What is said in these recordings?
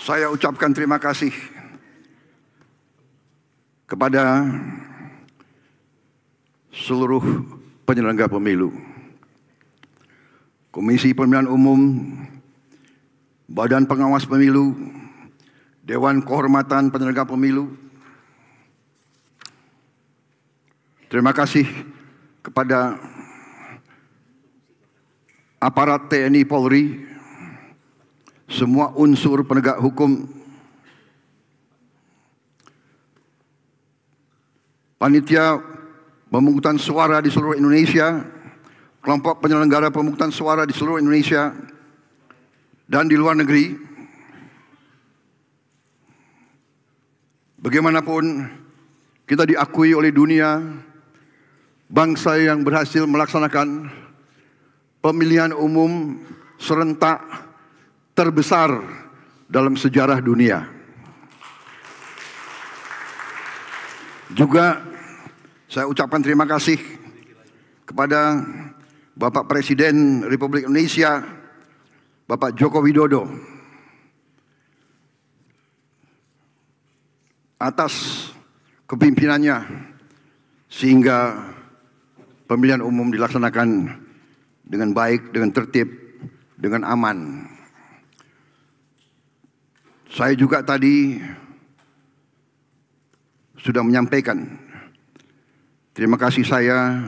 Saya ucapkan terima kasih kepada seluruh penyelenggara pemilu. Komisi Pemilihan Umum, Badan Pengawas Pemilu, Dewan Kehormatan Penyelenggara Pemilu. Terima kasih kepada aparat TNI Polri, semua unsur penegak hukum, panitia pemungutan suara di seluruh Indonesia, kelompok penyelenggara pemungutan suara di seluruh Indonesia dan di luar negeri. Bagaimanapun kita diakui oleh dunia bangsa yang berhasil melaksanakan pemilihan umum serentak terbesar dalam sejarah dunia. Juga saya ucapkan terima kasih kepada Bapak Presiden Republik Indonesia, Bapak Joko Widodo, atas kepimpinannya sehingga pemilihan umum dilaksanakan dengan baik, dengan tertib, dengan aman. Saya juga tadi sudah menyampaikan terima kasih saya,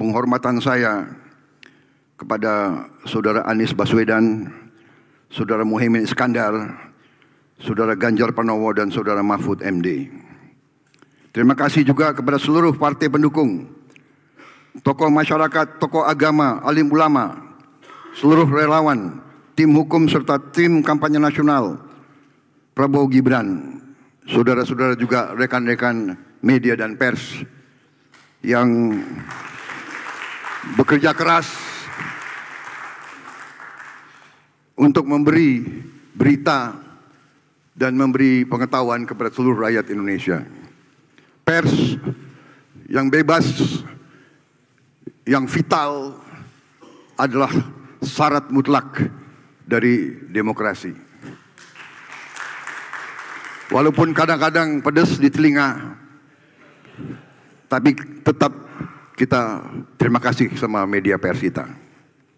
penghormatan saya kepada Saudara Anies Baswedan, Saudara Muhammad Iskandar, Saudara Ganjar Pranowo dan Saudara Mahfud MD. Terima kasih juga kepada seluruh partai pendukung tokoh masyarakat, tokoh agama, alim ulama, seluruh relawan, tim hukum serta tim kampanye nasional Prabowo Gibran, saudara-saudara juga rekan-rekan media dan pers yang bekerja keras untuk memberi berita dan memberi pengetahuan kepada seluruh rakyat Indonesia. Pers yang bebas yang vital adalah syarat mutlak dari demokrasi. Walaupun kadang-kadang pedas di telinga, tapi tetap kita terima kasih sama media pers kita.